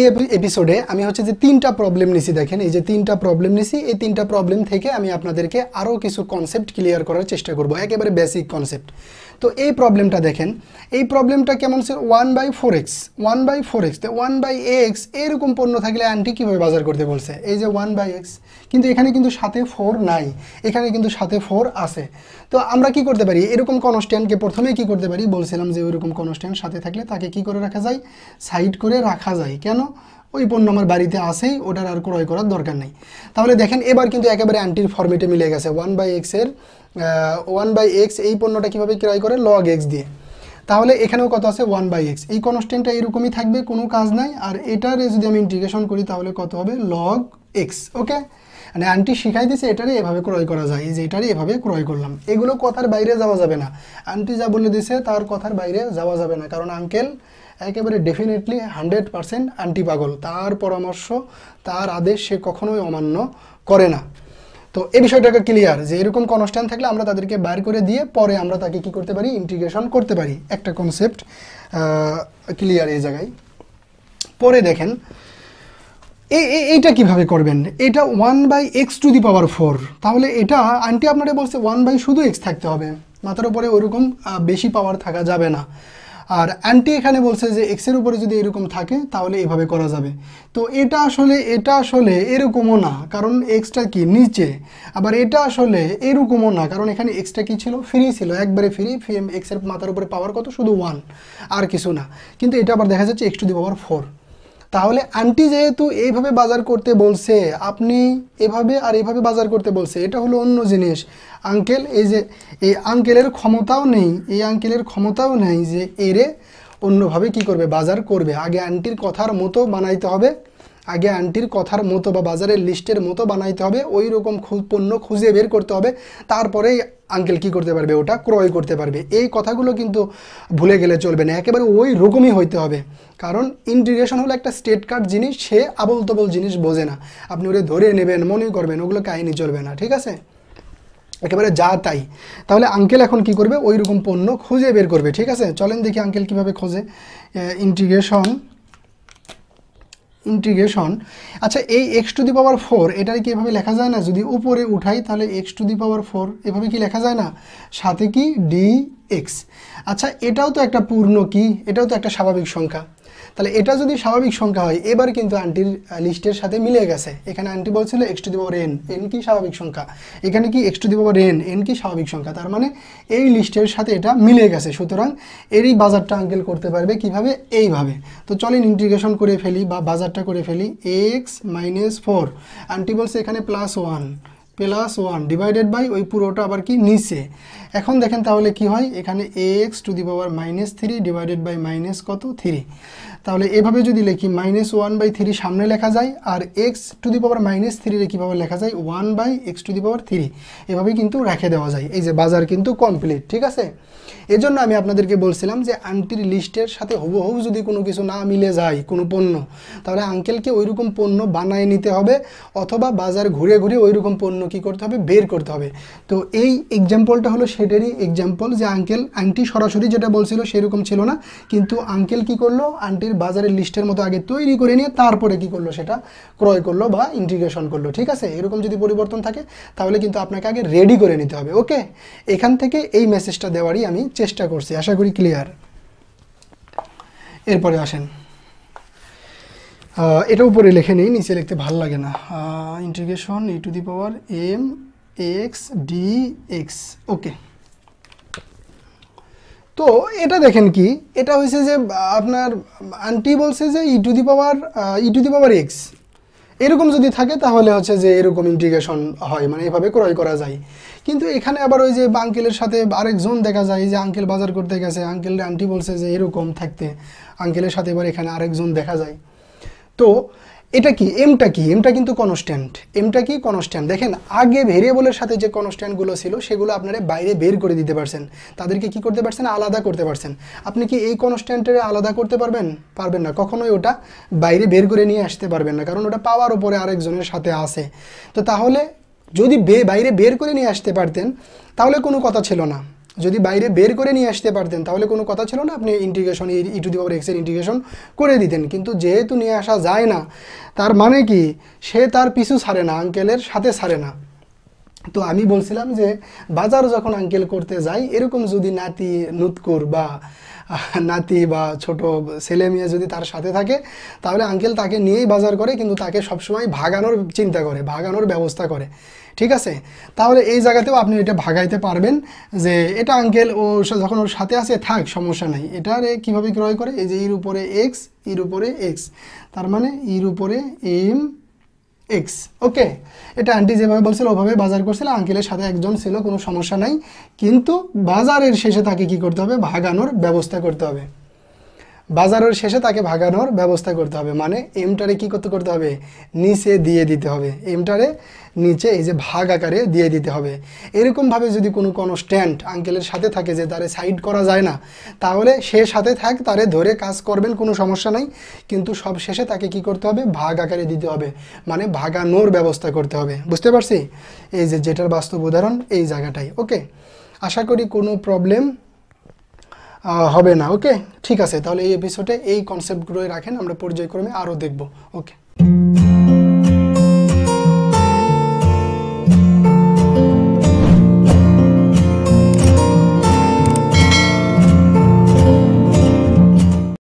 এই এপিসোডে আমি হচ্ছে যে তিনটা প্রবলেম নিছি, দেখেন, এই যে তিনটা প্রবলেম নিছি, এই তিনটা প্রবলেম থেকে আমি আপনাদেরকে আরও কিছু কনসেপ্ট ক্লিয়ার করার চেষ্টা করব, একেবারে বেসিক কনসেপ্ট তো এই প্রবলেমটা দেখেন, এই প্রবলেমটা কেমন ছিল? One by four X one by four X তো ওয়ান বাই এক্স এরকম পণ্য থাকলে আন্টি কীভাবে বাজার করতে বলছে? এই যে ওয়ান বাই এক্স কিন্তু এখানে কিন্তু সাথে ফোর নাই, এখানে কিন্তু সাথে ফোর আছে। তো আমরা কি করতে পারি? এরকম কনস্ট্যান্টকে প্রথমে কি করতে পারি? বলছিলাম যে ওইরকম কনস্ট্যান্ট সাথে থাকলে তাকে কি করে রাখা যায়? সাইড করে রাখা যায়। কেন? ওই পণ্য আমার বাড়িতে আসেই ওটার আর ক্রয় করার দরকার নেই। তাহলে দেখেন, এবার কিন্তু একেবারে অ্যান্টির ফর্মেটে মিলে গেছে। ওয়ান বাই এক্সের ওয়ান বাই এক্স এই পণ্যটা কীভাবে ক্রয় করে? লগ এক্স দিয়ে। তাহলে এখানেও কত আছে? ওয়ান বাই এক্স এই কনস্ট্যান্টটা এরকমই থাকবে, কোনো কাজ নাই। আর এটার যদি আমি ইন্টিগ্রেশন করি, তাহলে কত হবে? লগ এক্স ওকে মানে আন্টি শিখাই দিয়েছে এটারে এভাবে ক্রয় করা যায়, এই যে এটারে এভাবে ক্রয় করলাম। এগুলো কথার বাইরে যাওয়া যাবে না। আন্টি যা বলে দিছে, তার কথার বাইরে যাওয়া যাবে না। কারণ আঙ্কেল একেবারে ডেফিনেটলি হান্ড্রেড পারসেন্ট আন্টি পাগল। তার পরামর্শ, তার আদেশ সে কখনোই অমান্য করে না। তো এই বিষয়টাকে ক্লিয়ার যে এরকম কনস্ট্যান্ট থাকলে আমরা তাদেরকে বার করে দিয়ে পরে আমরা তাকে কি করতে পারি? ইন্টিগ্রেশন করতে পারি। একটা কনসেপ্ট ক্লিয়ার এই জায়গায়। পরে দেখেন এইটা কীভাবে করবেন? এটা one by X to the power four তাহলে এটা, আন্টি আপনারা বলছে ওয়ান বাই শুধু এক্স থাকতে হবে। মাথার উপরে ওইরকম বেশি পাওয়ার থাকা যাবে না। আর অ্যান্টি এখানে বলছে যে এক্সের উপরে যদি এরকম থাকে, তাহলে এভাবে করা যাবে। তো এটা আসলে এটা আসলে এরকমও না, কারণ এক্সটা কি? নিচে। আবার এটা আসলে এরকমও না, কারণ এখানে এক্সটা কি ছিল? ফ্রি ছিল, একবারে ফ্রি এক্সের মাথার উপরে পাওয়ার কত? শুধু ওয়ান আর কিছু না। কিন্তু এটা আবার দেখা যাচ্ছে X to the power four তাহলে আন্টি যেহেতু এইভাবে বাজার করতে বলছে, আপনি এভাবে আর এভাবে বাজার করতে বলছে, এটা হলো অন্য জিনিস। আঙ্কেল এই যে, এই আঙ্কেলের ক্ষমতাও নেই, এই আঙ্কেলের ক্ষমতাও নেই যে এরে অন্যভাবে কি করবে, বাজার করবে। আগে আন্টির কথার মতো বানাইতে হবে আগে আন্টির কথার মতো বা বাজারের লিস্টের মতো বানাইতে হবে ওই রকম পণ্য খুঁজে বের করতে হবে, তারপরেই আঙ্কেল কি করতে পারবে, ওটা ক্রয় করতে পারবে। এই কথাগুলো কিন্তু ভুলে গেলে চলবে না, একেবারে ওই রকমই হইতে হবে। কারণ ইন্টিগ্রেশন হলো একটা স্টেট কার্ড জিনিস, সে আবল তবল জিনিস বোঝে না। আপনি ওটা ধরে নেবেন, মনে করবেন, ওগুলো কাহিনি চলবে না, ঠিক আছে? একেবারে যা তাই। তাহলে আঙ্কেল এখন কি করবে? ওই রকম পণ্য খুঁজে বের করবে, ঠিক আছে? চলেন দেখি আঙ্কেল কীভাবে খোঁজে। ইন্টিগ্রেশন ইন্টিগ্রেশন আচ্ছা এই X to the power four এটার কি এভাবে লেখা যায় না? যদি উপরে উঠাই, তাহলে X to the power four এভাবে কি লেখা যায় না? সাথে কি? ডি এক্স আচ্ছা এটাও তো একটা পূর্ণ কি? এটাও তো একটা স্বাভাবিক সংখ্যা। তাহলে এটা যদি স্বাভাবিক সংখ্যা হয়, এবার কিন্তু আন্টির লিস্টের সাথে মিলে গেছে। এখানে আন্টি বলছিল X to the power N N কি স্বাভাবিক সংখ্যা? এখানে কি X to the power N N কি স্বাভাবিক সংখ্যা? তার মানে এই লিস্টের সাথে এটা মিলে গেছে। সুতরাং এরই বাজারটা আঙ্কেল করতে পারবে কীভাবে? এইভাবে। তো চলেন ইন্টিগ্রেশন করে ফেলি বা বাজারটা করে ফেলি এক্স মাইনাস ফোর আন্টি বলছে এখানে plus one plus one divided by ওই পুরোটা আবার কি নিচে। এখন দেখেন তাহলে কি হয়? এখানে X to the power minus three divided by minus কত? থ্রি তাহলে এভাবে যদি লিখি মাইনাস ওয়ান বাই থ্রি সামনে লেখা যায়, আর X to the power minus থ্রিরে কীভাবে লেখা যায়? One by X to the power three এভাবেই কিন্তু রেখে দেওয়া যায়। এই যে বাজার কিন্তু কমপ্লিট ঠিক আছে? এজন্য আমি আপনাদেরকে বলছিলাম যে আন্টির লিস্টের সাথে হুবহু যদি কোনো কিছু না মিলে যায়, কোনো পণ্য, তাহলে আঙ্কেলকে ওইরকম পণ্য বানায় নিতে হবে, অথবা বাজার ঘুরে ঘুরে ওইরকম পণ্য কি করতে হবে? বের করতে হবে। তো এই এক্সাম্পলটা হলো সেটারই এক্সাম্পল যে আঙ্কেল আন্টি সরাসরি যেটা বলছিল সেরকম ছিল না। কিন্তু আঙ্কেল কি করল? আন্টির বাজারের লিস্টের মতো আগে তৈরি করে নিয়ে তারপরে কি করল? সেটা ক্রয় করল বা ইন্টিগ্রেশন করল। ঠিক আছে? এরকম যদি পরিবর্তন থাকে, তাহলে কিন্তু আপনাকে আগে রেডি করে নিতে হবে। ওকে এখান থেকে এই মেসেজটা দেওয়ারই আমি চেষ্টা করছি। আশা করি ক্লিয়ার এরপরে আসেন। এটা উপরে লেখে নিই, নিচে লিখতে ভালো লাগে না। Integration E to the power M X D X okay তো এটা দেখেন কি, এটা হয়েছে যে, আপনার আন্টি বলছে যে E to the power E to the power X এরকম যদি থাকে তাহলে হচ্ছে যে এরকম ইন্টিগ্রেশন হয় মানে এভাবে ক্রয় করা যায়। কিন্তু এখানে আবার ওই যে আঙ্কেলের সাথে আরেকজন দেখা যায়, যে আঙ্কেল বাজার করতে গেছে আঙ্কেল আন্টি বলছে যে এরকম থাকতে। আঙ্কেলের সাথে এবার এখানে আরেকজন দেখা যায়। তো এটা কি? এমটা কি? এমটা কিন্তু কনস্ট্যান্ট এমটা কি? কনস্ট্যান্ট দেখেন, আগে ভেরিয়েবলের সাথে যে কনস্ট্যান্টগুলো ছিল, সেগুলো আপনারা বাইরে বের করে দিতে পারছেন। তাদেরকে কি করতে পারছেন? আলাদা করতে পারছেন। আপনি কি এই কনস্ট্যান্টের আলাদা করতে পারবেন? পারবেন না। কখনোই ওটা বাইরে বের করে নিয়ে আসতে পারবেন না। কারণ ওটা পাওয়ার ওপরে আরেকজনের সাথে আছে। তো তাহলে যদি বাইরে বের করে নিয়ে আসতে পারতেন, তাহলে কোনো কথা ছিল না। যদি বাইরে বের করে নিয়ে আসতে পারতেন, তাহলে কোনো কথা ছিল না? আপনি ইন্টিগ্রেশন ই টু দি পাওয়ার এক্সের ইন্টিগ্রেশন করে দিতেন। কিন্তু যেহেতু নিয়ে আসা যায় না, তার মানে কি? সে তার পিছু ছাড়ে না আঙ্কেলের সাথে ছাড়ে না। তো আমি বলছিলাম যে, বাজার যখন আঙ্কেল করতে যাই এরকম যদি নাতি, নুতকুর বা নাতি বা ছোট ছেলে মেয়ে যদি তার সাথে থাকে, তাহলে আঙ্কেল তাকে নিয়েই বাজার করে, কিন্তু তাকে সবসময় ভাগানোর চিন্তা করে, ভাগানোর ব্যবস্থা করে। ঠিক আছে? তাহলে এই জায়গাতেও আপনি এটা ভাগাইতে পারবেন যে এটা আঙ্কেল ও যখন ওর সাথে আছে, থাক, সমস্যা নাই। এটার কীভাবে ক্রয় করে? এই যে, এর উপরে এক্সের উপরে এক্স তার মানে এর উপরে এম এক্স ওকে এটা আন্টি যেভাবে বলছিল, ওভাবে বাজার করছিল আঙ্কেলের সাথে একজন ছিল, কোনো সমস্যা নাই। কিন্তু বাজারের শেষে তাকে কি করতে হবে? ভাগানোর ব্যবস্থা করতে হবে। বাজারের শেষে তাকে ভাগানোর ব্যবস্থা করতে হবে। মানে এমটারে কি করতে করতে হবে? নিচে দিয়ে দিতে হবে। এমটারে নিচে এই যে ভাগ আকারে দিয়ে দিতে হবে। এরকমভাবে যদি কোনো কোনো স্ট্যান্ড আঙ্কেলের সাথে থাকে যে তারে সাইড করা যায় না, তাহলে সে সাথে থাক, তারে ধরে কাজ করবেন, কোনো সমস্যা নাই। কিন্তু সব শেষে তাকে কি করতে হবে? ভাগ আকারে দিতে হবে। মানে ভাগানোর ব্যবস্থা করতে হবে। বুঝতে পারছি? এই যে যেটার বাস্তব উদাহরণ, এই জায়গাটাই। ওকে আশা করি কোনো প্রবলেম হবে না ওকে ঠিক আছে, তাহলে এই এপিসোডে এই কনসেপ্টগুলোই রাখেন, আমরা পর্যায়ক্রমে আরও দেখব ওকে